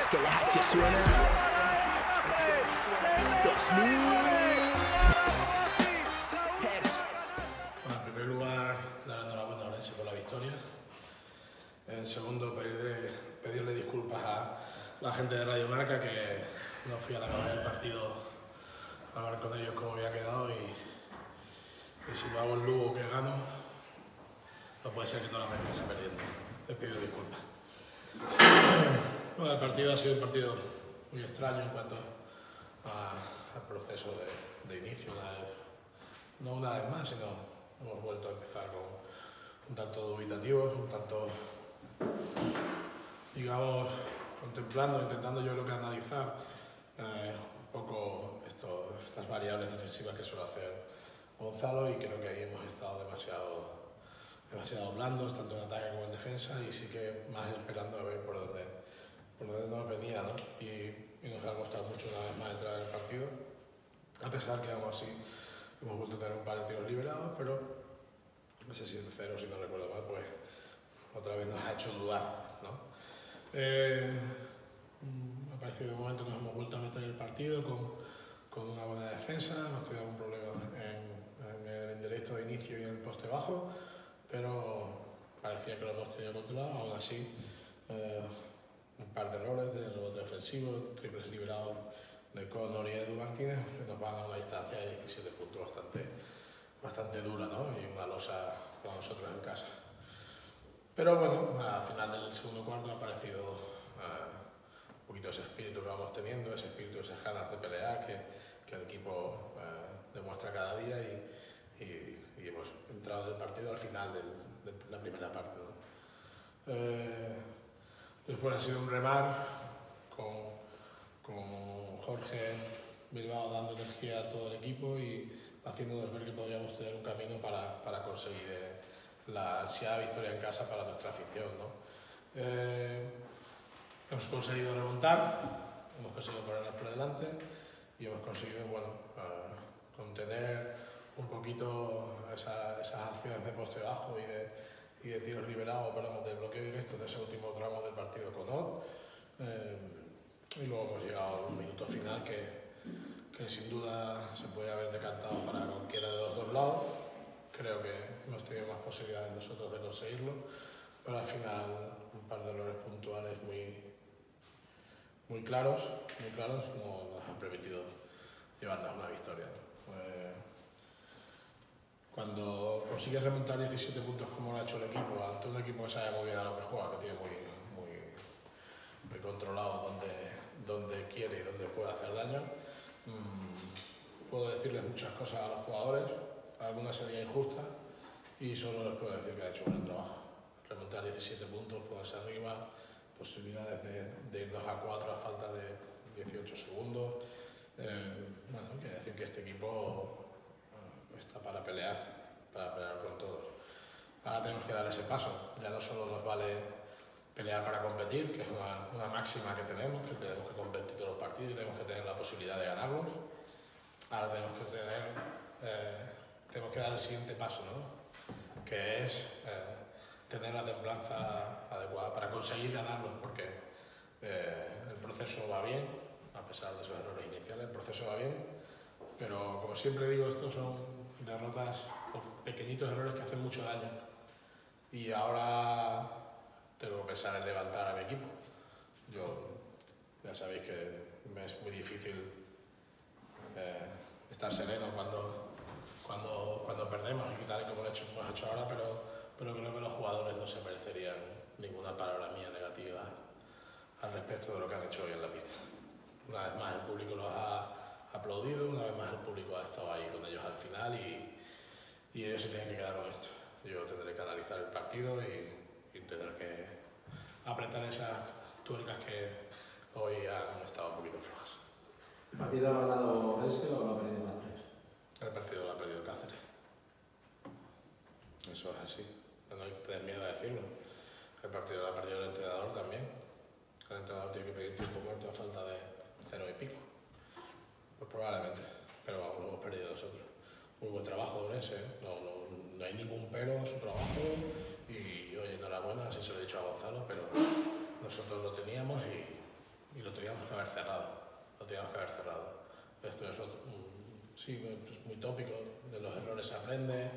es que la H suena 2000 Bueno, en primer lugar, dar enhorabuena a Orense por la victoria. En segundo, pedirle, pedirle disculpas a la gente de Radio Marca que no fui a la cabeza del partido a hablar con ellos cómo había quedado y, y si lo hago en Lugo que gano, no puede ser que no la empresa perdiendo. Les pido disculpas. Bueno, el partido ha sido un partido muy extraño en cuanto a- al proceso de, de inicio. una vez- no una vez más, sino hemos vuelto a empezar con un tanto dubitativos, un tanto, digamos, contemplando, intentando yo creo que analizar eh, un poco esto- estas variables defensivas que suele hacer Gonzalo y creo que ahí hemos estado demasiado, demasiado blandos, tanto en ataque como en defensa, y sí que más esperando a ver por dónde, dónde nos venía, ¿no? Y, y nos ha costado mucho una vez más entrar en el partido, a pesar que aún así hemos vuelto a tener un par de tiros liberados, pero ese 7-0, si no recuerdo mal, pues otra vez nos ha hecho dudar, ¿no? Eh, me parece que nos hemos vuelto a meter en el partido con, una buena defensa, hemos tenido algún problema en, el indirecto de inicio y en el poste bajo, pero parecía que lo hemos tenido controlado, aún así eh, un par de errores de rebote defensivo, triples liberados de Conor y Edu Martínez, nos van a una distancia de 17 puntos bastante, bastante dura ¿no? y una losa para nosotros en casa. Pero bueno, al final del segundo cuarto ha aparecido eh, un poquito ese espíritu que vamos teniendo, ese espíritu, esas ganas de pelear que, que el equipo eh, demuestra cada día y, y- y hemos entrado en el partido al final del- de la primera parte. ¿no? Eh, después ha sido un remar con, con Jorge Bilbao dando energía a todo el equipo y haciéndonos ver que podríamos tener un camino para, para conseguir eh, la ansiada victoria en casa para nuestra afición. ¿no? Eh, hemos conseguido remontar, hemos conseguido ponernos por delante y hemos conseguido bueno, eh, contener un poquito esa- esas acciones de poste bajo y de, y de tiros liberados, perdón, de bloqueo directo de ese último tramo del partido con OD. Eh, y luego hemos llegado a un minuto final que, que sin duda se puede haber decantado para cualquiera de los dos lados. Creo que hemos tenido más posibilidades nosotros de conseguirlo, pero al final un par de errores puntuales muy, muy claros, muy claros, no nos han permitido llevarnos una victoria. Eh, cuando consigues remontar 17 puntos como lo ha hecho el equipo, ante un equipo que sabe muy bien a lo que juega, que tiene muy, muy, muy controlado dónde, dónde quiere y dónde puede hacer daño, mm, puedo decirles muchas cosas a los jugadores, algunas serían injustas y solo les puedo decir que ha hecho un buen trabajo. Remontar 17 puntos, ponerse arriba, posibilidades de, de irnos a 4 a falta de 18 segundos. Eh, bueno, quiere decir que este equipo está para pelear, para pelear con todos. Ahora tenemos que dar ese paso. Ya no solo nos vale pelear para competir, que es una, una máxima que tenemos, que tenemos que competir todos los partidos y tenemos que tener la posibilidad de ganarlos. Ahora tenemos que tener, eh, tenemos que dar el siguiente paso, ¿no? que es eh, tener la templanza adecuada para conseguir ganarlos, porque eh, el proceso va bien, a pesar de esos errores iniciales, el proceso va bien, pero como siempre digo, estos son derrotas por pequeñitos errores que hacen mucho daño. Y ahora tengo que pensar en levantar a mi equipo. Yo, ya sabéis que me es muy difícil eh, estar sereno cuando, cuando, cuando perdemos y tal como lo he hecho, hemos hecho ahora, pero, pero creo que los jugadores no se merecerían ninguna palabra mía negativa al respecto de lo que han hecho hoy en la pista. Una vez más el público los ha aplaudido, una vez más el público ha estado ahí con ellos al final y, y ellos se tienen que quedar con esto. Yo tendré que analizar el partido y, y tendré que apretar esas tuercas que hoy han estado un poquito flojas. ¿El partido lo ha ganado Orense o lo ha perdido Cáceres? El partido lo ha perdido Cáceres. Eso es así. No hay que tener miedo de decirlo. El partido lo ha perdido el entrenador también. El entrenador tiene que pedir tiempo muerto a falta de cero y pico. Pues probablemente. Pero vamos, lo hemos perdido nosotros. Muy buen trabajo de Orense. ¿eh? No, no, no hay ningún pero a su trabajo. Y oye, enhorabuena, así se lo he dicho a Gonzalo, pero nosotros lo teníamos y, y lo teníamos que haber cerrado. Lo teníamos que haber cerrado. Esto es otro, mm, sí, es muy tópico. De los errores se aprende,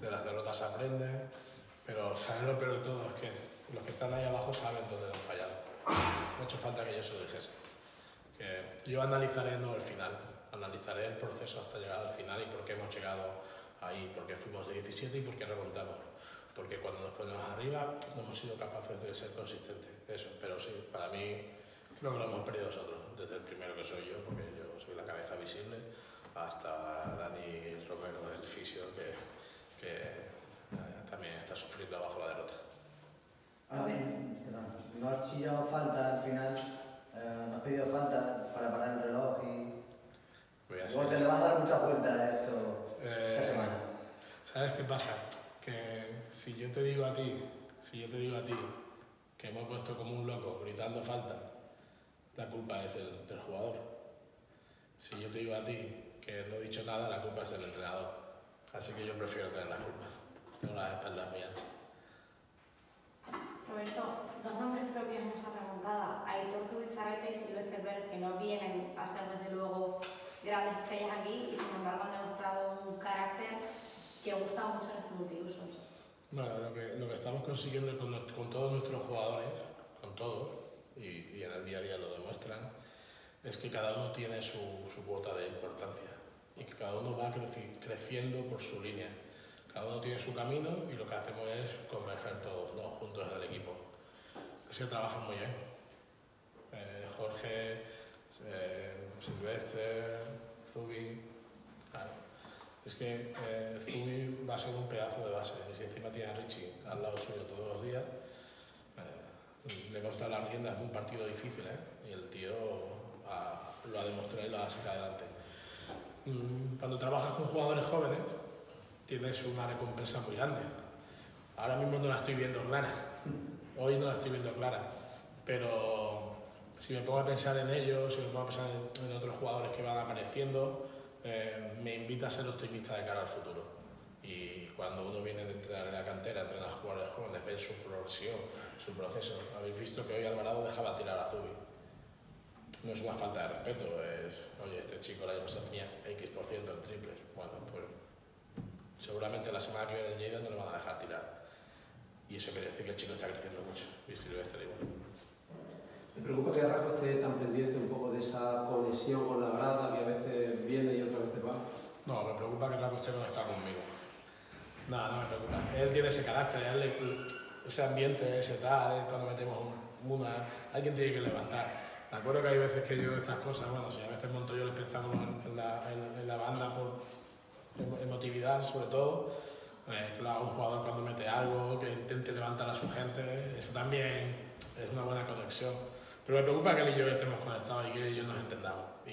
de las derrotas se aprende, pero ¿sabes lo peor de todo? Es que los que están ahí abajo saben dónde han fallado. No ha hecho falta que yo se lo dijese. Que yo analizaré no el final, analizaré el proceso hasta llegar al final y por qué hemos llegado ahí, por qué fuimos de 17 y por qué remontamos. Porque cuando nos ponemos arriba no hemos sido capaces de ser consistentes. Eso, pero sí, para mí creo que lo hemos perdido nosotros, desde el primero que soy yo, porque yo soy la cabeza visible, hasta Dani Romero, el fisio, que, que eh, también está sufriendo abajo la derrota. Bien, perdón, no has chillado falta al final, eh, no has pedido falta para parar el reloj y Luego te le vas a dar mucha vuelta a esto Eh, esta semana. ¿Sabes qué pasa? Que si yo te digo a ti, si yo te digo a ti que hemos puesto como un loco gritando falta, la culpa es del, del jugador. Si yo te digo a ti que no he dicho nada, la culpa es del entrenador. Así que yo prefiero tener la culpa. Tengo las espaldas muy anchas. Roberto, dos nombres propios en esa remontada, Aitor Zubizarreta y Silvestre Ver, que no vienen a ser desde luego grandes estrellas aquí y sin embargo han demostrado un carácter que gusta mucho en estos multiusos. Bueno, lo que, estamos consiguiendo con, todos nuestros jugadores, con todos, y, en el día a día lo demuestran, es que cada uno tiene su, su cuota de importancia y que cada uno va creci- creciendo por su línea. Cada uno tiene su camino y lo que hacemos es converger todos juntos en el equipo. Es que trabajan muy bien. Eh, Jorge, eh, Silvestre, Zubi, claro. Es que eh, Zubi va a ser un pedazo de base. Y si encima tiene a Richie al lado suyo todos los días, eh, le consta las riendas de un partido difícil, ¿eh? Y el tío lo ha demostrado y lo ha sacado adelante. Mm, Cuando trabajas con jugadores jóvenes, tienes una recompensa muy grande. Ahora mismo no la estoy viendo clara. Hoy no la estoy viendo clara. Pero si me pongo a pensar en ellos, si me pongo a pensar en, en otros jugadores que van apareciendo, eh, me invita a ser optimista de cara al futuro. Y cuando uno viene de entrenar en la cantera, entrena a jugadores jóvenes, ve su progresión, su proceso. Habéis visto que hoy Alvarado dejaba tirar a Zubi. No es una falta de respeto, es, oye, este chico el año pasado tenía X% en triples. Bueno, pues seguramente la semana que viene en Lleida no le van a dejar tirar. Y eso quiere decir que el chico está creciendo mucho. Y Silvestre igual. ¿Te preocupa que Raco esté tan pendiente un poco de esa conexión con la grada que a veces viene y otras veces va? No, me preocupa que Raco esté conectado conmigo. No, no me preocupa. Él tiene ese carácter, él ese ambiente, ese tal, él cuando metemos un- una, alguien tiene que levantar. Me acuerdo que hay veces que yo estas cosas, bueno, si a veces monto yo el espectáculo en, en la, en- en la banda por emo- emotividad sobre todo, eh, claro, un jugador cuando mete algo, que intente levantar a su gente, eso también es una buena conexión. Pero me preocupa que él y yo estemos conectados y que él y yo nos entendamos. Y,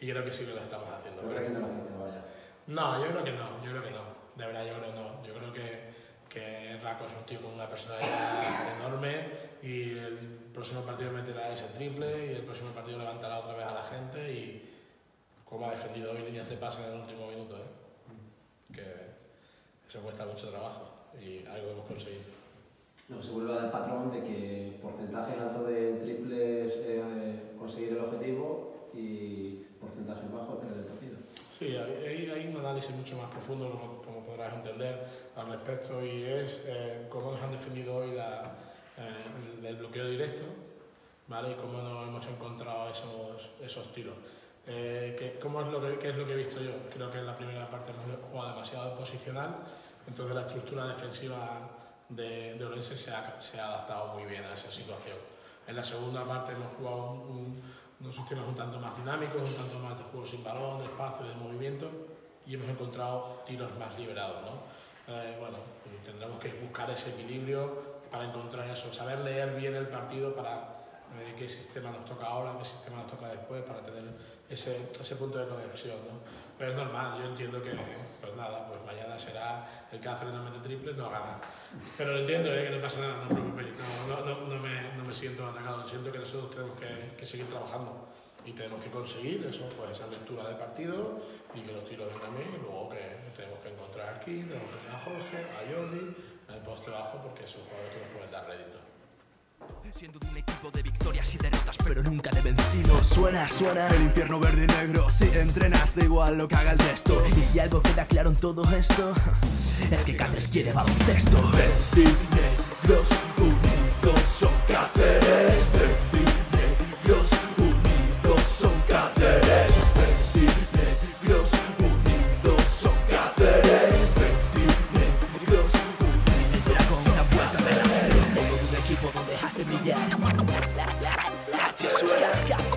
y creo que sí que lo estamos haciendo. Pero pero- que no la fiesta vaya. no, yo creo que no, yo creo que no. De verdad, yo creo que no. Yo creo que, que Raco es un tío con una personalidad enorme y el próximo partido meterá ese triple y el próximo partido levantará otra vez a la gente y como ha defendido hoy líneas de pase en el último minuto, ¿eh? que eso cuesta mucho trabajo y algo hemos conseguido. No, se vuelve a dar el patrón de que porcentajes altos de triples eh, conseguir el objetivo y porcentajes bajos perder el partido. Sí, hay, hay un análisis mucho más profundo, como, como podrás entender, al respecto, y es eh, cómo nos han definido hoy la, eh, el, bloqueo directo, ¿vale? Y cómo nos hemos encontrado esos, esos tiros. Eh, ¿qué, cómo es lo que, ¿Qué es lo que he visto yo? Creo que en la primera parte hemos jugado demasiado posicional, entonces la estructura defensiva de, de Orense se ha, se ha adaptado muy bien a esa situación. En la segunda parte hemos jugado un- un- unos sistemas un tanto más dinámicos, un tanto más de juego sin balón, de espacio, de movimiento, y hemos encontrado tiros más liberados. ¿no? Eh, bueno, tendremos que buscar ese equilibrio para encontrar eso, saber leer bien el partido para eh, qué sistema nos toca ahora, qué sistema nos toca después, para tener ese, ese punto de conexión. ¿no? Pero es normal, yo entiendo que, pues nada, pues mañana será el hace no mete triples, no gana. Pero lo entiendo, ¿eh? que no pasa nada, no no, no, no, me, no me siento atacado, siento que nosotros tenemos que, que seguir trabajando y tenemos que conseguir eso, pues esa lectura de partido y que los tiros vengan bien y luego que tenemos que encontrar aquí, tenemos que tener a Jorge, a Jordi, en el poste bajo porque son jugadores que nos pueden dar rédito. Siendo de un equipo de victorias y derrotas, pero nunca de vencidos. Suena, suena el infierno verde y negro. Si entrenas, da igual lo que haga el resto. Y si algo queda claro en todo esto, es que Cáceres quiere baloncesto. Verde y negros. gratis.